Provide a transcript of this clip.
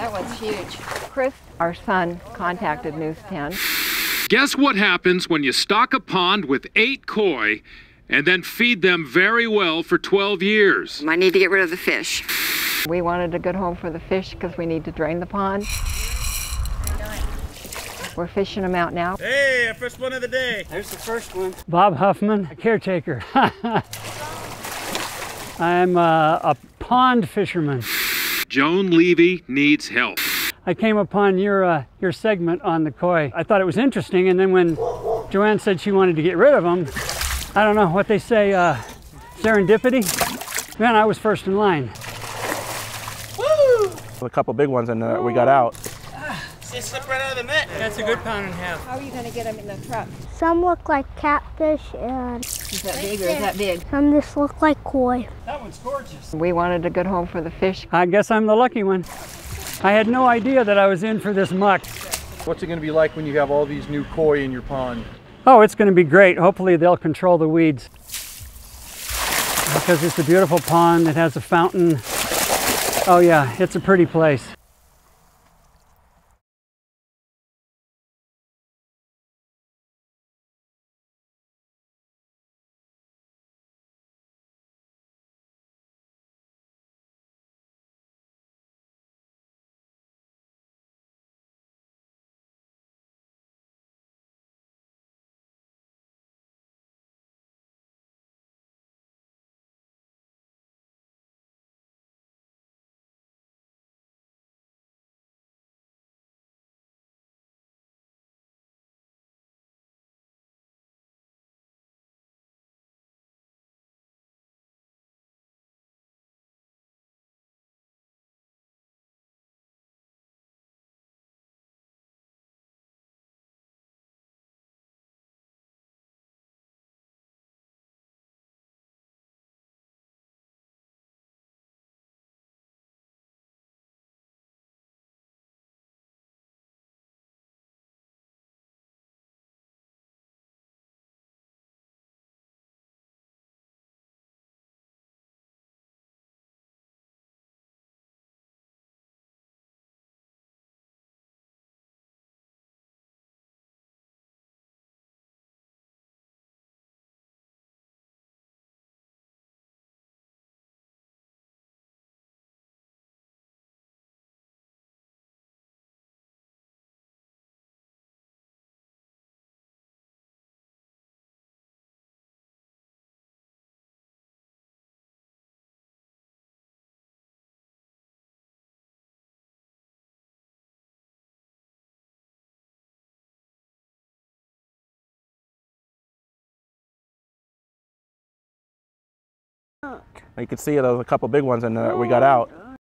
That was huge. Chris, our son, contacted News 10. Guess what happens when you stock a pond with eight koi and then feed them very well for 12 years? I need to get rid of the fish. We wanted a good home for the fish because we need to drain the pond. We're fishing them out now. Hey, our first one of the day. There's the first one. Bob Huffman, a caretaker. I'm uh, a pond fisherman. Joan Levy needs help. I came upon your uh, your segment on the koi. I thought it was interesting, and then when Joanne said she wanted to get rid of them, I don't know what they say, uh, serendipity. Man, I was first in line. Woo! A couple big ones, and uh, we got out. They slip right out of the net. That's a good pound and a half. How are you going to get them in the truck? Some look like catfish and Is that big or is that big? Um, some just look like koi. That one's gorgeous. We wanted a good home for the fish. I guess I'm the lucky one. I had no idea that I was in for this muck. What's it going to be like when you have all these new koi in your pond? Oh, it's going to be great. Hopefully they'll control the weeds. Because it's a beautiful pond. It has a fountain. Oh yeah, it's a pretty place. You can see there was a couple big ones, and uh, we got out.